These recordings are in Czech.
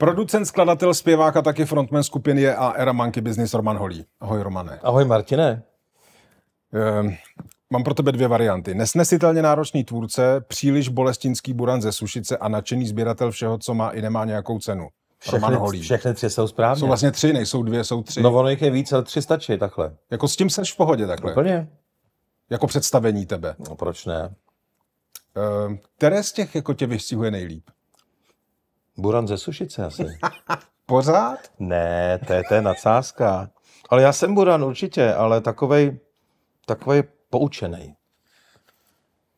Producent, skladatel, zpěvák a taky frontman skupiny je a era Monkey Business Roman Holý. Ahoj Romane. Ahoj Martine. Ehm, mám pro tebe dvě varianty. Nesnesitelně náročný tvůrce, příliš bolestinský buran ze Sušice a nadšený sběratel všeho, co má i nemá nějakou cenu. Roman Všechny, Holý. všechny tři jsou správně. Jsou vlastně tři, nejsou dvě, jsou tři. No ono jich je víc, ale tři stačí takhle. Jako s tím seš v pohodě takhle. Úplně? Jako představení tebe. No proč ne? Ehm, které z těch jako tě vystihuje nejlíp? Buran ze Sušice asi. Pořád? ne, to je, to je nadsázka. Ale já jsem Buran určitě, ale takovej, takovej poučený.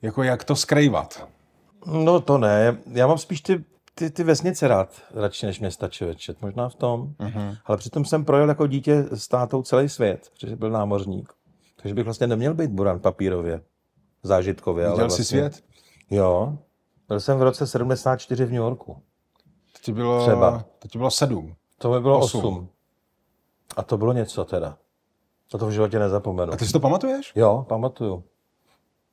Jako jak to skrývat? No to ne, já mám spíš ty, ty, ty vesnice rád, radši než města člověčet, možná v tom. Mhm. Ale přitom jsem projel jako dítě s tátou celý svět, protože byl námořník. Takže bych vlastně neměl být Buran papírově, zážitkově. ale Viděl vlastně... jsi svět? Jo. Byl jsem v roce 74 v New Yorku. To ti bylo, Třeba. To ti bylo sedm. To mi bylo Osm. 8. A to bylo něco teda. To to v životě nezapomenu. A ty si to pamatuješ? Jo, pamatuju.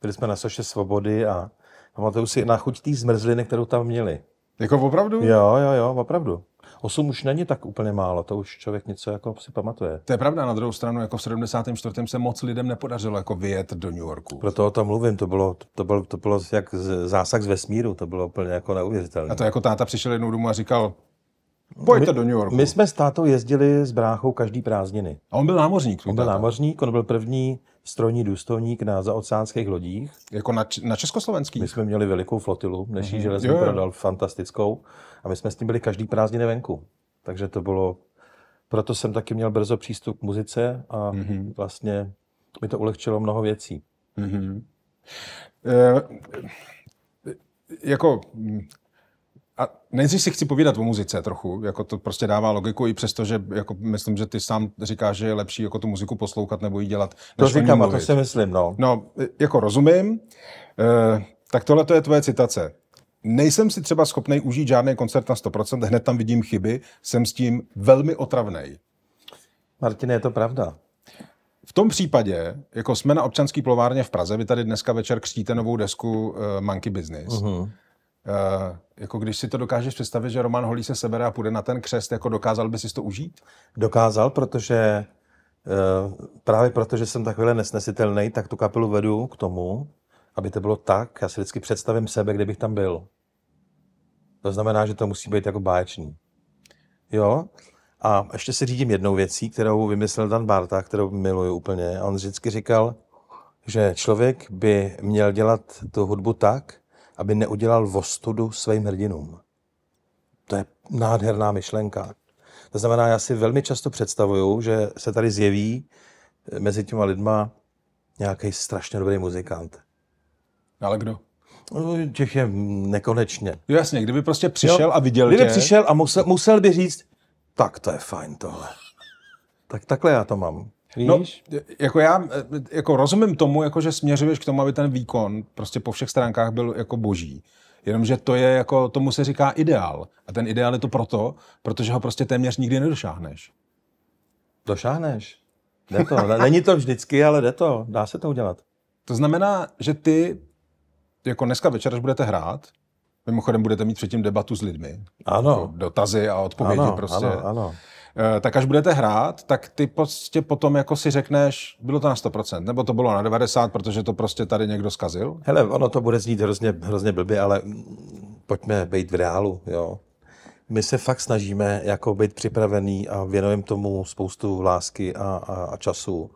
Byli jsme na Soše Svobody a pamatuju si na chuť té zmrzliny, kterou tam měli. Jako opravdu? Jo, jo, jo, opravdu. 8 už není tak úplně málo, to už člověk něco jako si pamatuje. To je pravda, na druhou stranu, jako v 74. se moc lidem nepodařilo jako vyjet do New Yorku. Proto o tom mluvím, to bylo, to bylo, to bylo jak zásah z vesmíru, to bylo úplně jako neuvěřitelné. A to jako táta přišel jednou domů a říkal, pojďte do New Yorku. My jsme s tátou jezdili s bráchou každý prázdniny. A on byl námořník. On byl táta. námořník, on byl první strojní důstojník na zaoceánských lodích. Jako na, č- na československý. My jsme měli velikou flotilu, než ji železný prodal, fantastickou. A my jsme s tím byli každý prázdniny venku. Takže to bylo... Proto jsem taky měl brzo přístup k muzice a vlastně mi to ulehčilo mnoho věcí. E, jako, mm, a nejdřív si chci povídat o muzice trochu, jako to prostě dává logiku, i přesto, že jako myslím, že ty sám říkáš, že je lepší jako tu muziku poslouchat nebo ji dělat, To než o ní říkám a to si myslím, no. No, jako rozumím. E, tak tohle to je tvoje citace. Nejsem si třeba schopný užít žádný koncert na 100%, hned tam vidím chyby, jsem s tím velmi otravnej. Martine, je to pravda. V tom případě, jako jsme na občanský plovárně v Praze, vy tady dneska večer křtíte novou desku uh, Monkey Business. Uh-huh. Uh, jako když si to dokážeš představit, že Roman Holý se sebere a půjde na ten křest, jako dokázal by si to užít? Dokázal, protože eh, právě protože jsem takovýhle nesnesitelný, tak tu kapelu vedu k tomu, aby to bylo tak, já si vždycky představím sebe, kdybych tam byl. To znamená, že to musí být jako báječný. Jo? A ještě si řídím jednou věcí, kterou vymyslel Dan Barta, kterou miluju úplně. A on vždycky říkal, že člověk by měl dělat tu hudbu tak, aby neudělal vostudu svým hrdinům. To je nádherná myšlenka. To znamená, já si velmi často představuju, že se tady zjeví eh, mezi těma lidma nějaký strašně dobrý muzikant. Ale kdo? No, Těch je nekonečně. Jo, jasně, kdyby prostě přišel a viděl Kdyby tě, přišel a musel, musel by říct, tak to je fajn tohle. Tak takhle já to mám. Víš? No, jako já jako rozumím tomu, jako že směřuješ k tomu, aby ten výkon prostě po všech stránkách byl jako boží. Jenomže to je jako, tomu se říká ideál. A ten ideál je to proto, protože ho prostě téměř nikdy nedošáhneš. Došáhneš. Jde to. Ne- Není to vždycky, ale jde to. Dá se to udělat. To znamená, že ty jako dneska večer, až budete hrát, mimochodem budete mít předtím debatu s lidmi, Ano. dotazy a odpovědi Ano, prostě. ano, ano. Eh, Tak až budete hrát, tak ty prostě potom jako si řekneš, bylo to na 100%, nebo to bylo na 90%, protože to prostě tady někdo zkazil. Hele, ono to bude znít hrozně, hrozně blbě, ale pojďme být v reálu, jo. My se fakt snažíme jako být připravený a věnujeme tomu spoustu lásky a, a, a času.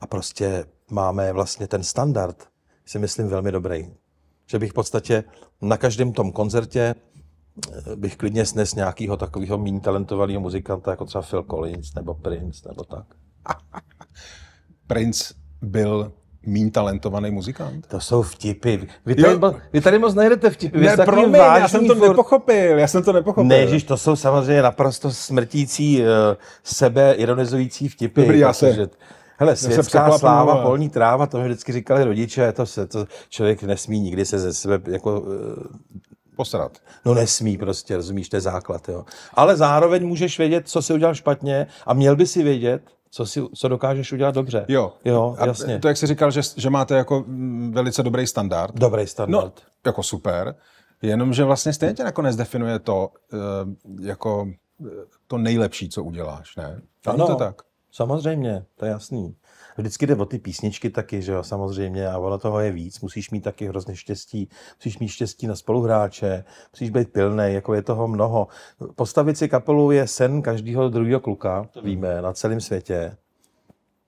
A prostě máme vlastně ten standard, si myslím, velmi dobrý. Že bych v podstatě na každém tom koncertě bych klidně snes nějakého takového méně talentovaného muzikanta, jako třeba Phil Collins nebo Prince nebo tak. Prince byl mín talentovaný muzikant. To jsou vtipy. Vy Jo. tady, mo- vy tady moc najdete vtipy. Vy Ne, promiň, já jsem to furt. nepochopil, já jsem to nepochopil. Ne, Ježiš, to jsou samozřejmě naprosto smrtící, uh, sebe ironizující vtipy. Dobrý, já se- protože- Hele, se světská sláva, polní tráva, to mi vždycky říkali rodiče, to, se, to člověk nesmí nikdy se ze sebe, jako, eh, Posrat. no nesmí prostě, rozumíš, to je základ, jo. Ale zároveň můžeš vědět, co si udělal špatně a měl by si vědět, co, si, co dokážeš udělat dobře. Jo. Jo, A jasně. To, jak jsi říkal, že, že máte jako velice dobrý standard. Dobrý No, standard. jako super. Jenomže vlastně stejně tě nakonec definuje to eh, jako eh, to nejlepší, co uděláš, ne? Není Ano. to tak? Samozřejmě, to je jasný. Vždycky jde o ty písničky taky, že jo, samozřejmě, a ono toho je víc. Musíš mít taky hrozně štěstí, musíš mít štěstí na spoluhráče, musíš být pilnej, jako je toho mnoho. Postavit si kapelu je sen každého druhého kluka, to víme, na celém světě.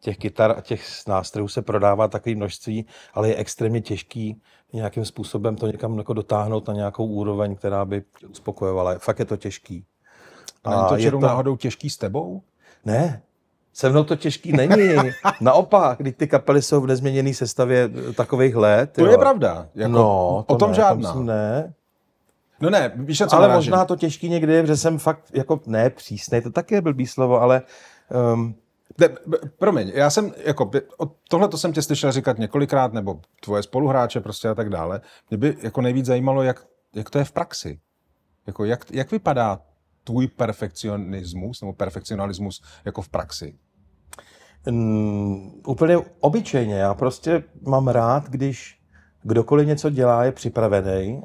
Těch kytar a těch nástrojů se prodává takové množství, ale je extrémně těžký nějakým způsobem to někam jako dotáhnout na nějakou úroveň, která by uspokojovala. Fakt je to těžký. A není to je čirou náhodou těžký s tebou? ne, se mnou to těžký není. Naopak, když ty kapely jsou v nezměněné sestavě takových let. To jo. je pravda. Jako, No, o tom ne, žádná. To myslím, ne. No ne, víš, co ale narážím? možná to těžký někdy že jsem fakt, jako ne přísnej, to taky je blbý slovo, ale um, Ne, b- promiň, já jsem, jako, tohle to jsem tě slyšel říkat několikrát, nebo tvoje spoluhráče prostě a tak dále. Mě by jako nejvíc zajímalo, jak, jak to je v praxi. Jako, jak, jak vypadá tvůj perfekcionismus nebo perfekcionalismus jako v praxi? Mm, úplně obyčejně. Já prostě mám rád, když kdokoliv něco dělá, je připravený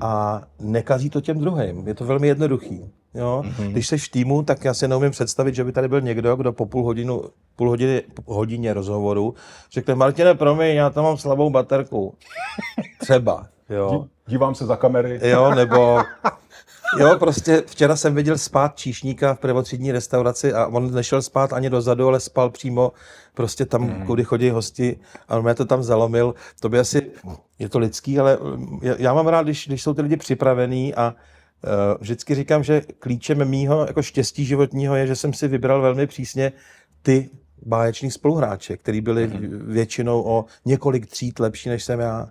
a nekazí to těm druhým. Je to velmi jednoduchý. Jo? Mm-hmm. Když jsi v týmu, tak já si neumím představit, že by tady byl někdo, kdo po půl, hodinu, půl hodiny, hodině rozhovoru řekne, Martine, promiň, já tam mám slabou baterku. Třeba. Jo. Dívám se za kamery. Jo, nebo Jo, prostě včera jsem viděl spát číšníka v prvotřídní restauraci a on nešel spát ani dozadu, ale spal přímo prostě tam, mm. kudy chodí hosti a on mě to tam zalomil. To by asi, je to lidský, ale já, já mám rád, když, když jsou ty lidi připravení a uh, vždycky říkám, že klíčem mýho jako štěstí životního je, že jsem si vybral velmi přísně ty báječní spoluhráče, který byli mm. většinou o několik tříd lepší, než jsem já.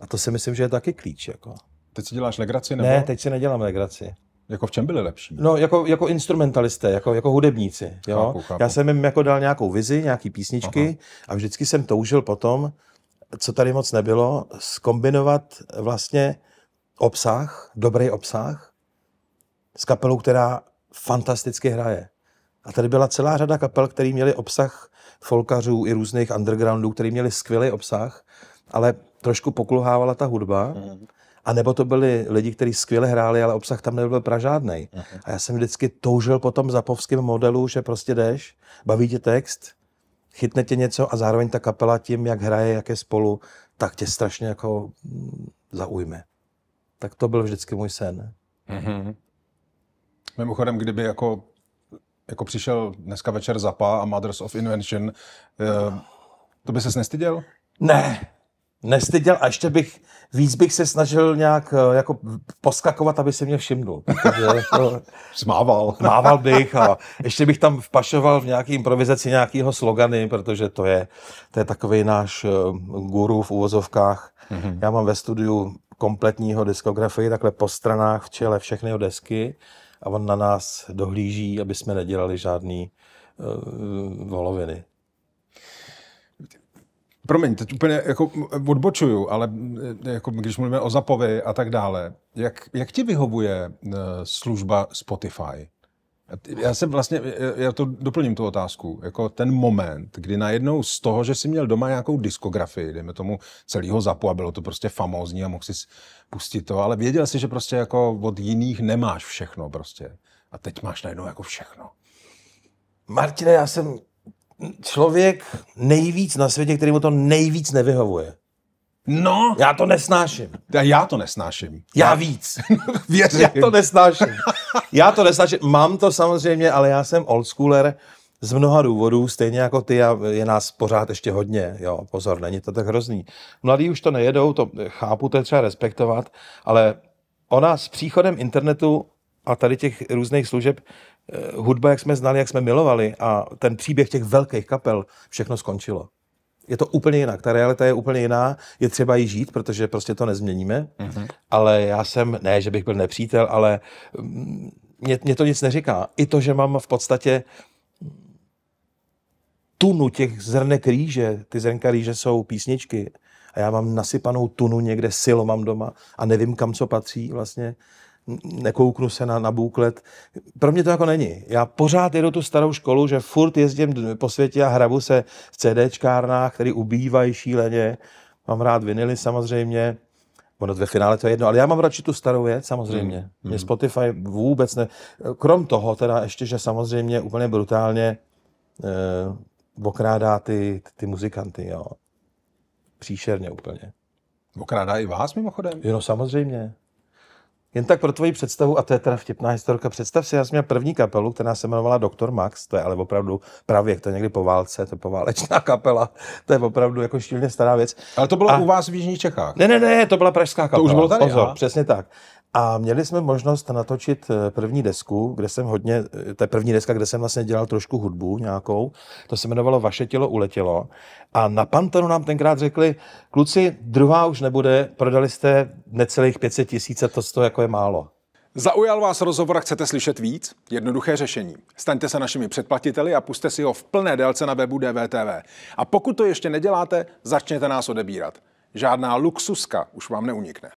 A to si myslím, že je taky klíč. Jako. Teď si děláš legraci, nebo Ne, teď si nedělám legraci. jako v čem byli lepší? No, jako, jako instrumentalisté, jako, jako hudebníci. Jo? Chápu, chápu. Já jsem jim jako dal nějakou vizi, nějaký písničky Aha. a vždycky jsem toužil potom, co tady moc nebylo, skombinovat vlastně obsah, dobrý obsah, s kapelou, která fantasticky hraje. A tady byla celá řada kapel, který měli obsah folkařů i různých undergroundů, který měli skvělý obsah, ale trošku pokulhávala ta hudba. Mm. A nebo to byli lidi, kteří skvěle hráli, ale obsah tam nebyl pražádnej. Uh-huh. A já jsem vždycky toužil po tom zapovském modelu, že prostě jdeš, baví tě text, chytne tě něco a zároveň ta kapela tím, jak hraje, jak je spolu, tak tě strašně jako mm, zaujme. Tak to byl vždycky můj sen. Mm-hmm. Mimochodem, kdyby jako, jako přišel dneska večer Zapa a Mothers of Invention, eh, to by ses nestyděl? Ne, nestyděl a ještě bych, víc bych se snažil nějak eh, jako poskakovat, aby se mě všimnul. Jako, Smával. mával bych a ještě bych tam vpašoval v nějaký improvizaci nějakého slogany, protože to je, to je takový náš eh, guru v uvozovkách. Mm-hmm. Já mám ve studiu kompletního diskografii, takhle po stranách v čele všechny desky a on na nás dohlíží, aby jsme nedělali žádný uh, voloviny. Promiň, teď úplně jako odbočuju, ale eh, jako když mluvíme o Zapovi a tak dále, jak, jak ti vyhovuje uh, služba Spotify? Já jsem vlastně, já to doplním tu otázku, jako ten moment, kdy najednou z toho, že jsi měl doma nějakou diskografii, dejme tomu celého zapu a bylo to prostě famózní a mohl si pustit to, ale věděl jsi, že prostě jako od jiných nemáš všechno prostě. A teď máš najednou jako všechno. Martine, já jsem člověk nejvíc na světě, který mu to nejvíc nevyhovuje. No, Já to nesnáším. já, já to nesnáším. Já víc. Věřím. Já to nesnáším. Já to nesnáším. Mám to samozřejmě, ale já jsem oldschooler z mnoha důvodů, stejně jako ty a je nás pořád ještě hodně. Jo, pozor, není to tak hrozný. Mladí už to nejedou, to chápu, to je třeba respektovat, ale ona s příchodem internetu a tady těch různých služeb, eh, hudba, jak jsme znali, jak jsme milovali a ten příběh těch velkých kapel, všechno skončilo. Je to úplně jinak, ta realita je úplně jiná, je třeba ji žít, protože prostě to nezměníme, mm-hmm. ale já jsem, ne, že bych byl nepřítel, ale mm, mě, mě to nic neříká. I to, že mám v podstatě tunu těch zrnek rýže, ty zrnka rýže jsou písničky a já mám nasypanou tunu někde silo mám doma a nevím, kam co patří vlastně, nekouknu se na, na bůklet. Pro mě to jako není. Já pořád jedu tu starou školu, že furt jezdím po světě a hrabu se v CDčkárnách, které ubývají šíleně. Mám rád vinily samozřejmě Ono ve finále to je jedno, ale já mám radši tu starou věc, samozřejmě. Hmm. Mě Spotify vůbec ne... Krom toho teda ještě, že samozřejmě úplně brutálně eh, okrádá ty, ty muzikanty, jo. Příšerně úplně. Okrádá i vás mimochodem? Jo, no samozřejmě. Jen tak pro tvoji představu, a to je teda vtipná historka, představ si, já jsem měl první kapelu, která se jmenovala Doktor Max, to je ale opravdu pravěk, to je někdy po válce, to je poválečná kapela, to je opravdu jako štílně stará věc. Ale to bylo a... u vás v Jižních Čechách? Ne, ne, ne, to byla pražská kapela. To už bylo tady, Pozor, přesně tak. A měli jsme možnost natočit eh, první desku, kde jsem hodně, eh, to je první deska, kde jsem vlastně dělal trošku hudbu nějakou, to se jmenovalo Vaše tělo uletělo. A na Pantonu nám tenkrát řekli, kluci, druhá už nebude, prodali jste necelých 500 tisíc a to, to jako je málo. Zaujal vás rozhovor a chcete slyšet víc? Jednoduché řešení. Staňte se našimi předplatiteli a puste si ho v plné délce na webu DVTV. A pokud to ještě neděláte, začněte nás odebírat. Žádná luxuska už vám neunikne.